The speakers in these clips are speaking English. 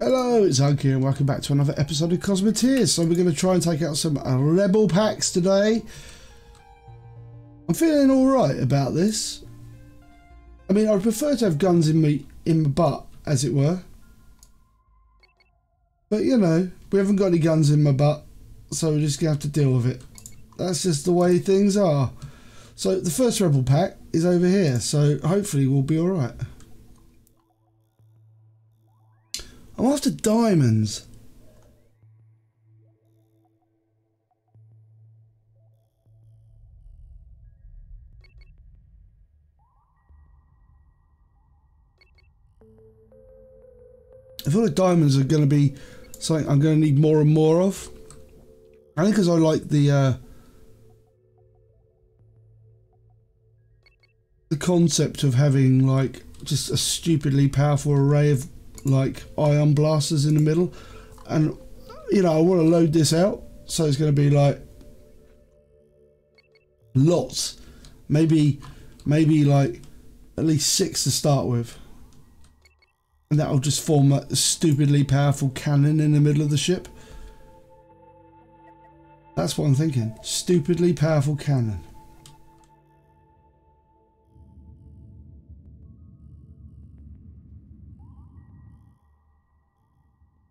Hello, it's Hug and welcome back to another episode of Cosmoteers. So we're going to try and take out some Rebel packs today. I'm feeling alright about this. I mean, I would prefer to have guns in me in my butt, as it were. But you know, we haven't got any guns in my butt, so we're just going to have to deal with it. That's just the way things are. So the first Rebel pack is over here, so hopefully we'll be alright. I'm after diamonds. I feel like diamonds are going to be something I'm going to need more and more of. I think because I like the uh, the concept of having like just a stupidly powerful array of like ion blasters in the middle. And you know I want to load this out so it's going to be like lots. Maybe maybe like at least six to start with. And that'll just form a stupidly powerful cannon in the middle of the ship. That's what I'm thinking. Stupidly powerful cannon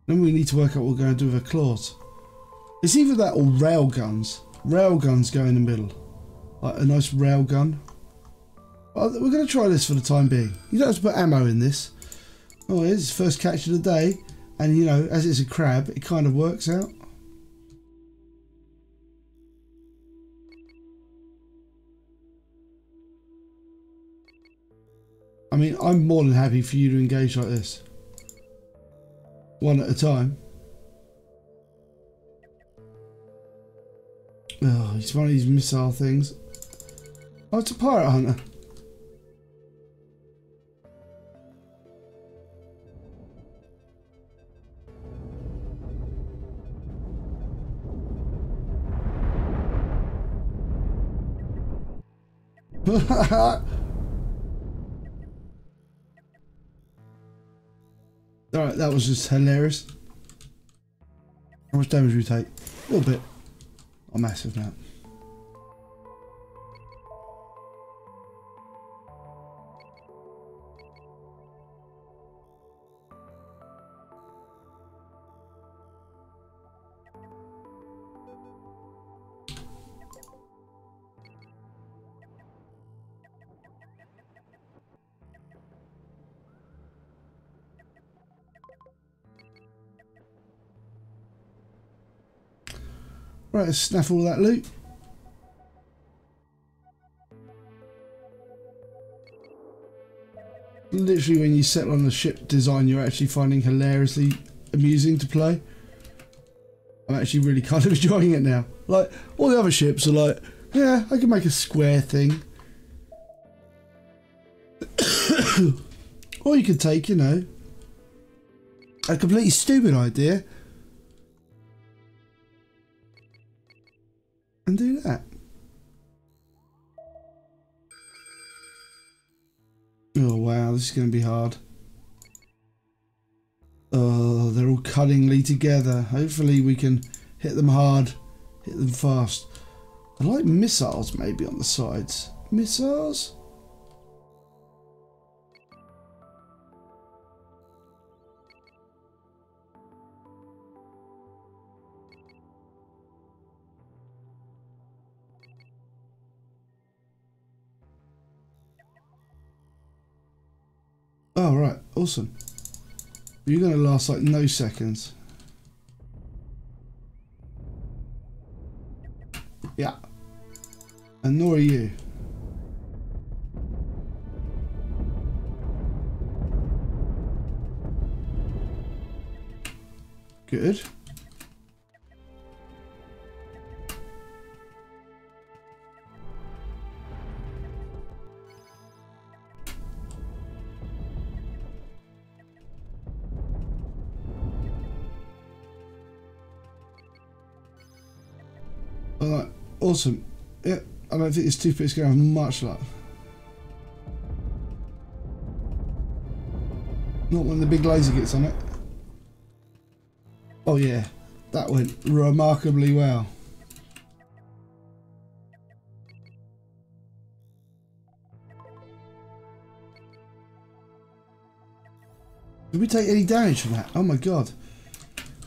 Then we need to work out what we're going to do with our claws. It's either that or rail guns. Rail guns go in the middle. Like a nice rail gun. Well, we're going to try this for the time being. You don't have to put ammo in this. Oh, it's first catch of the day. And, you know, as it's a crab, it kind of works out. I mean, I'm more than happy for you to engage like this one at a time. Oh, he's one of these missile things. Oh, it's a pirate hunter. Alright, that was just hilarious. How much damage do we take? A little bit. A massive amount. Right, let's snuff all that loot. Literally, when you settle on the ship design, you're actually finding hilariously amusing to play. I'm actually really kind of enjoying it now. Like, all the other ships are like, yeah, I can make a square thing. or you could take, you know, a completely stupid idea this is going to be hard. Oh, they're all cunningly together. Hopefully we can hit them hard, hit them fast. I like missiles maybe on the sides. Missiles? Oh, right. Awesome. You're going to last like no seconds. Yeah. And nor are you. Good. Awesome. Yeah, I don't think this toothpick's going to have much luck. Not when the big laser gets on it. Oh yeah, that went remarkably well. Did we take any damage from that? Oh my god.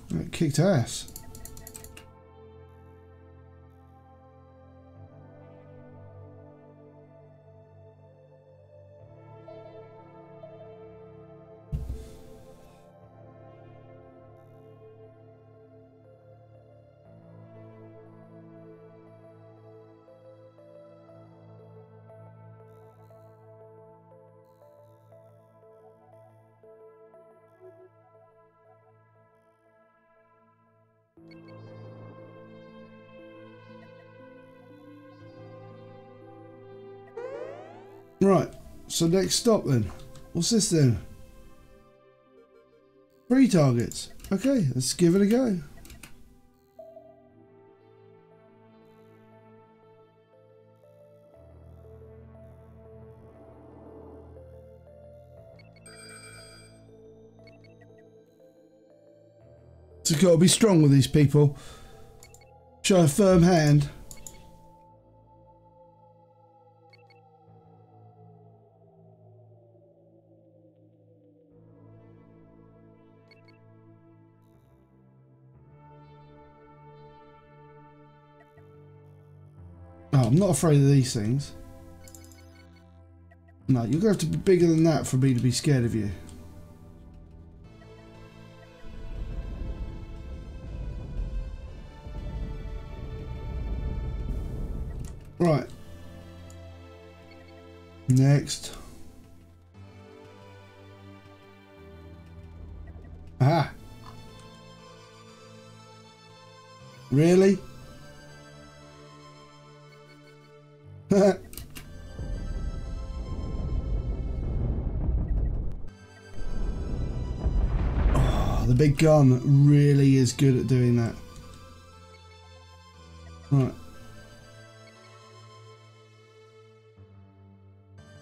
That kicked ass. Right, so next stop then. What's this then? Three targets. Okay, let's give it a go. So got to be strong with these people. Show a firm hand. Not afraid of these things. No, you're going to have to be bigger than that for me to be scared of you. Right. Next. Ah. Really? Big gun really is good at doing that. Right.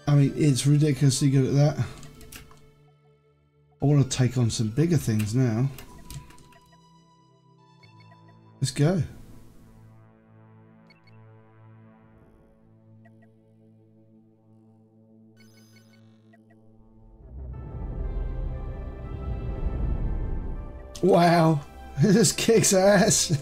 I mean, it's ridiculously good at that. I want to take on some bigger things now. Let's go. Wow, this kicks ass.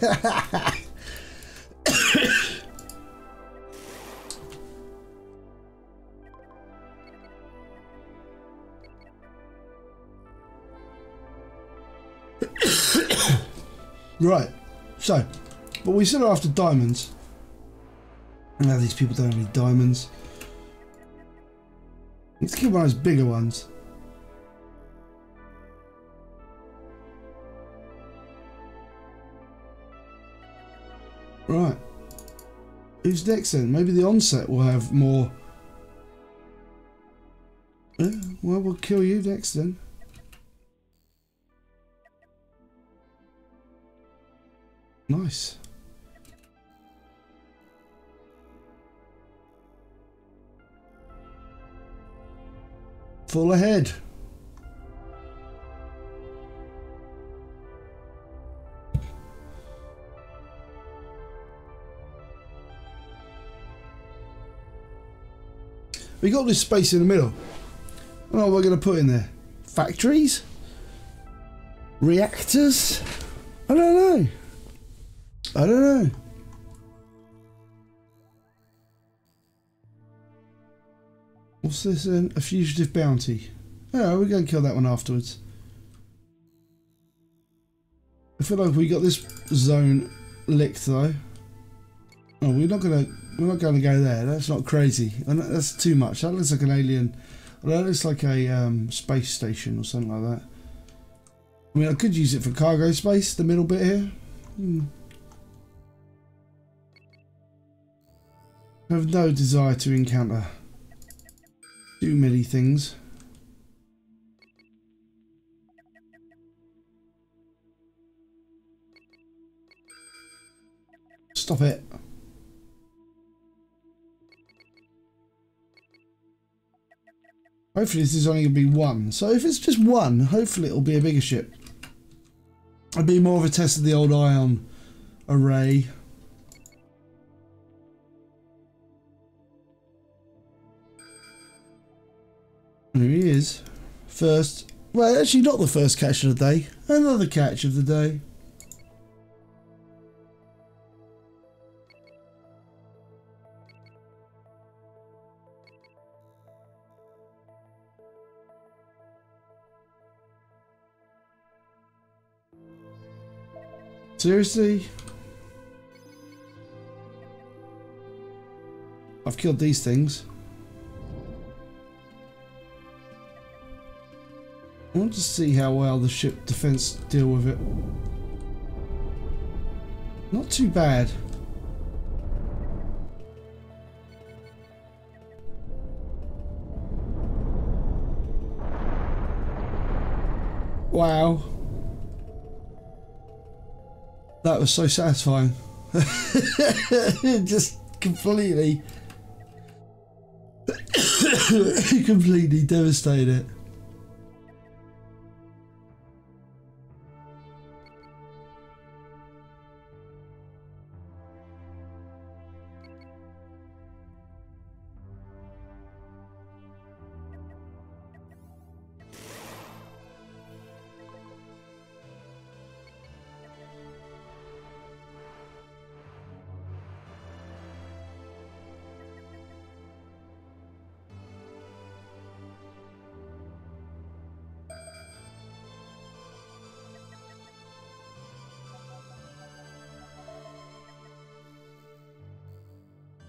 right, so, but we still are after diamonds. Now these people don't have any diamonds. Let's keep one of those bigger ones. Right. Who's next then? Maybe the onset will have more... Well, we'll kill you next then. Nice. Full ahead. We got this space in the middle. What are we going to put in there? Factories? Reactors? I don't know. I don't know. What's this then? A fugitive bounty. Oh, we're going to kill that one afterwards. I feel like we got this zone licked though. Oh, we're not gonna we're not gonna go there. That's not crazy. That's too much. That looks like an alien. That looks like a um, space station or something like that. I mean, I could use it for cargo space. The middle bit here. Hmm. I have no desire to encounter too many things. Stop it. Hopefully this is only going to be one. So if it's just one, hopefully it'll be a bigger ship. I'd be more of a test of the old ion array. Here he is. First, well, actually not the first catch of the day. Another catch of the day. Seriously? I've killed these things. I want to see how well the ship defense deal with it. Not too bad. Wow. That was so satisfying. Just completely, completely devastated.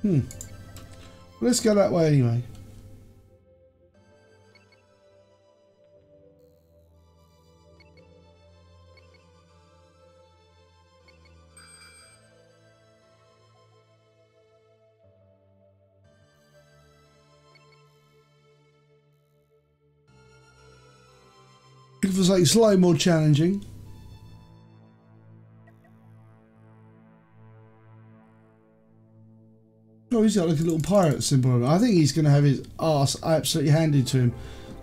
Hmm. Let's go that way anyway. It was like slightly more challenging. He's got like a little pirate symbol on. I think he's going to have his ass absolutely handed to him.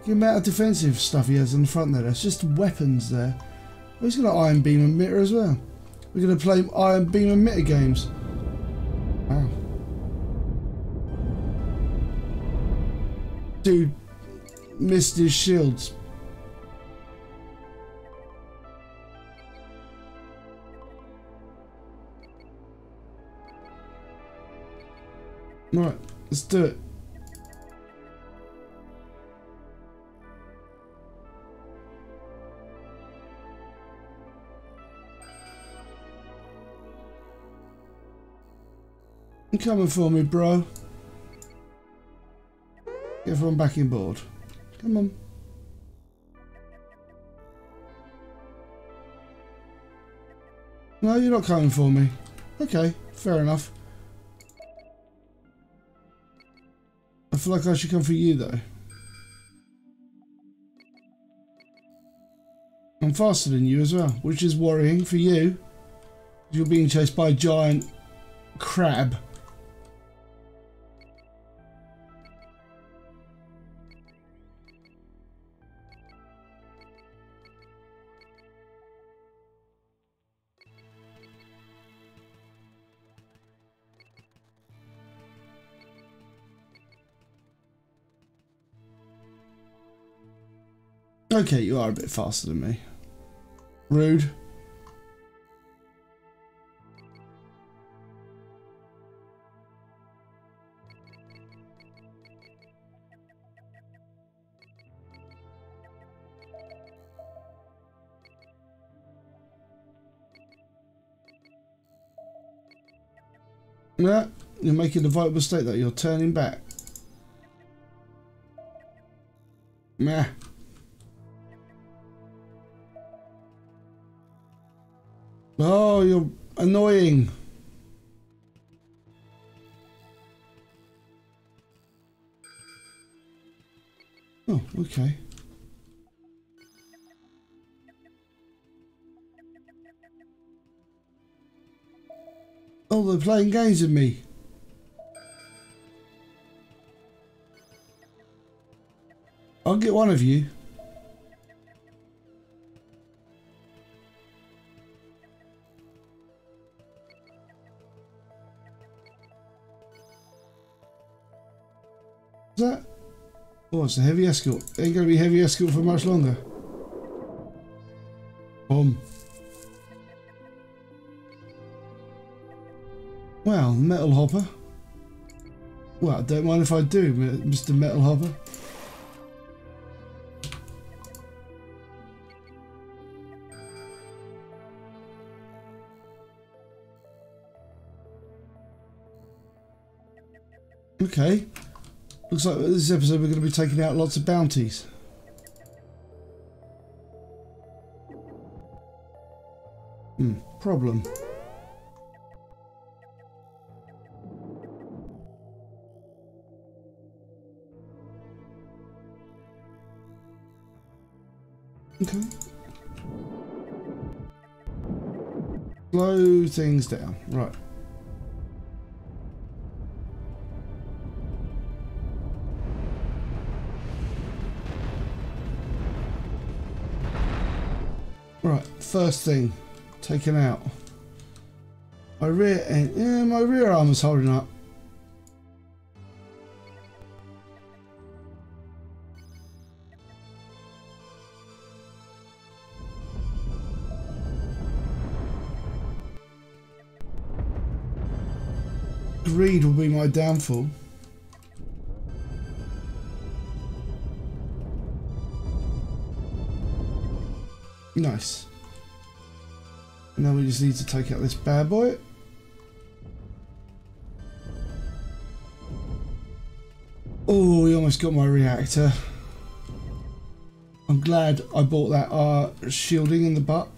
The amount of defensive stuff he has on the front there. That's just weapons there. Oh, he's got an Ion beam emitter as well. We're going to play Ion beam emitter games. Wow. Dude missed his shields. Right, let's do it. You coming for me, bro? Get everyone back in board. Come on. No, you're not coming for me. Okay, fair enough. I feel like I should come for you though. I'm faster than you as well, which is worrying for you. You're being chased by a giant crab. Okay, you are a bit faster than me. Rude. Yeah, you're making the vital mistake that you're turning back. Meh. Oh, you're annoying. Oh, okay. Oh, they're playing games with me. I'll get one of you. Oh, it's a heavy escort. Ain't gonna be heavy escort for much longer. Boom. Well, metal hopper. Well, don't mind if I do, Mr. Metal Hopper. Okay. Looks like this episode we're going to be taking out lots of bounties. Hmm, problem. Okay. Slow things down. Right. First thing taken out. My rear end, yeah, my rear arm is holding up. Greed will be my downfall. Nice. Now we just need to take out this bad boy. Oh, we almost got my reactor. I'm glad I bought that uh, shielding in the butt.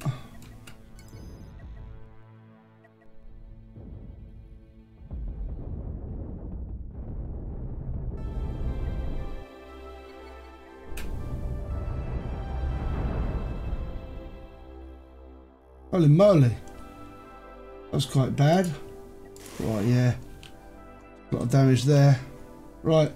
Holy moly. That was quite bad. Right, yeah. A lot of damage there. Right.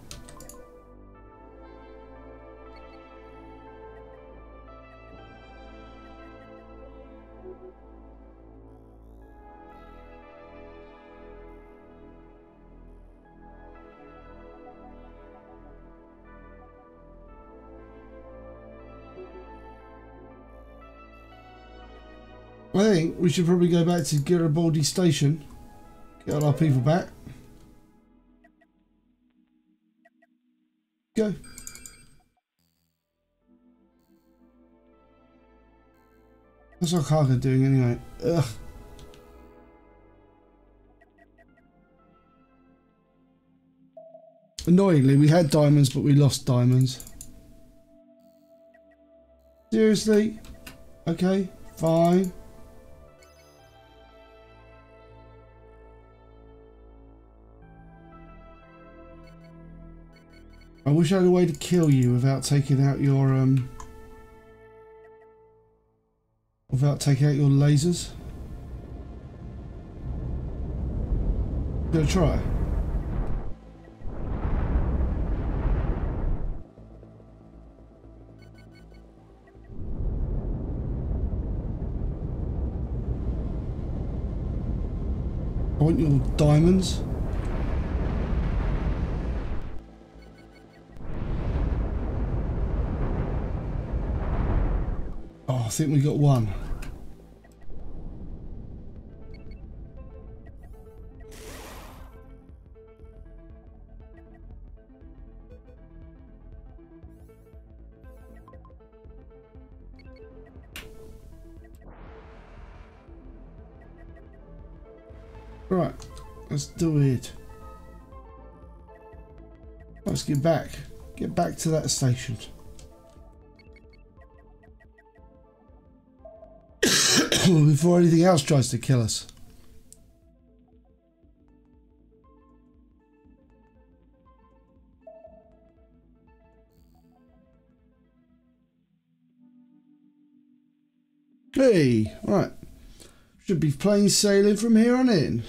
Think we should probably go back to Garibaldi Station. Get all our people back. Go. What's our cargo doing anyway? Ugh. Annoyingly, we had diamonds, but we lost diamonds. Seriously? Okay, fine. I wish I had a way to kill you without taking out your um without taking out your lasers. Gonna try. I want your diamonds. Oh, I think we got one. Right, let's do it. Let's get back. Get back to that station. Before anything else tries to kill us. Hey, right. Should be plain sailing from here on in.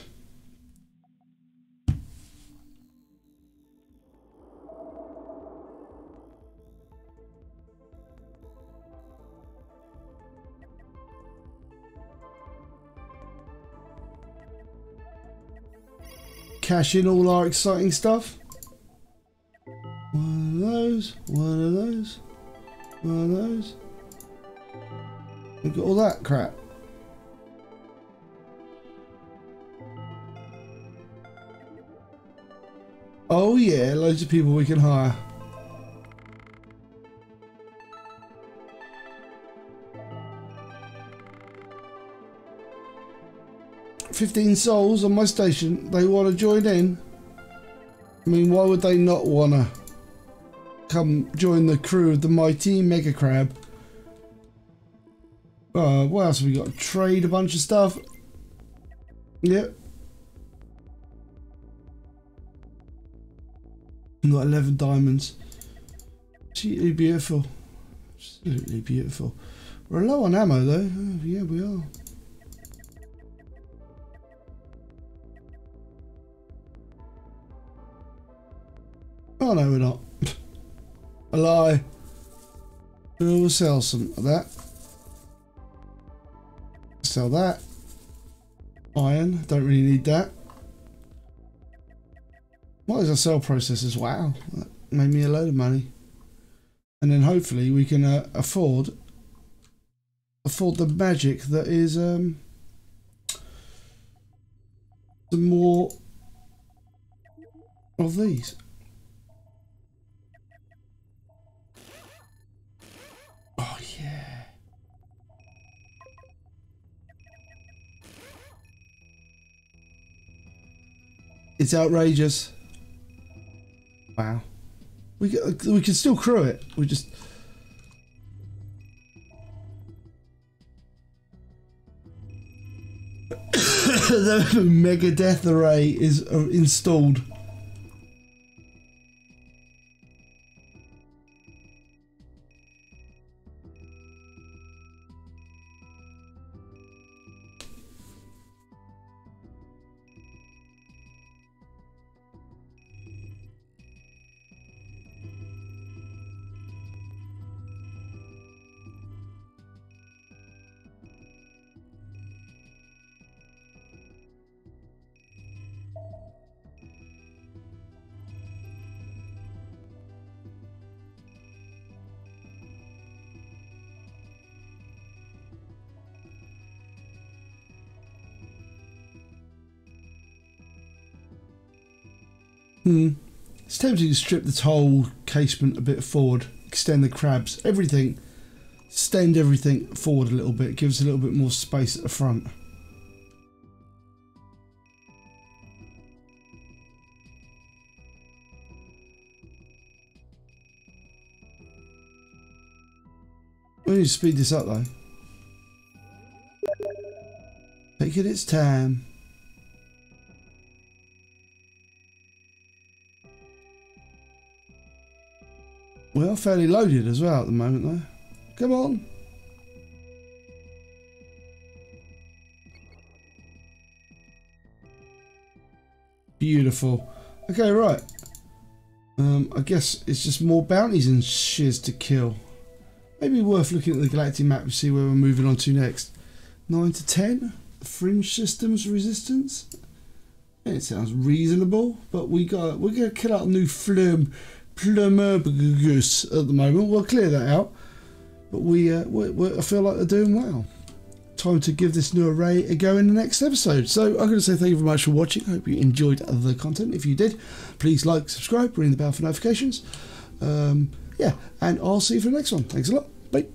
Cash in all our exciting stuff. One of those, one of those, one of those. We've got all that crap. Oh yeah, loads of people we can hire. Fifteen souls on my station. They want to join in. I mean, why would they not want to come join the crew of the mighty Mega Crab? Uh, what else have we got? Trade a bunch of stuff. Yep. I've Got 11 diamonds. Absolutely beautiful. Absolutely beautiful. We're low on ammo though. Oh, yeah, we are. Oh no, we're not. A lie. We'll sell some of that. Sell that. Iron, don't really need that. What is our sell processes? Wow, that made me a load of money. And then hopefully we can uh, afford afford the magic that is um, some more of these. It's outrageous. Wow. We we can still crew it. We just the mega death array is uh, installed. Hmm. It's tempting to strip this whole casement a bit forward, extend the crabs, everything, extend everything forward a little bit, gives a little bit more space at the front. We need to speed this up though. Taking its time. We are fairly loaded as well at the moment though. Come on. Beautiful. Okay, right. Um, I guess it's just more bounties and shiz to kill. Maybe worth looking at the galactic map to see where we're moving on to next. 9 to 10? Fringe systems resistance? It sounds reasonable, but we got we're gonna kill out a new flum Plumbergus at the moment. We'll clear that out. But we, uh, we, we, I feel like they're doing well. Time to give this new array a go in the next episode. So I'm going to say thank you very much for watching. I hope you enjoyed the content. If you did, please like, subscribe, ring the bell for notifications. Um, yeah, and I'll see you for the next one. Thanks a lot. Bye.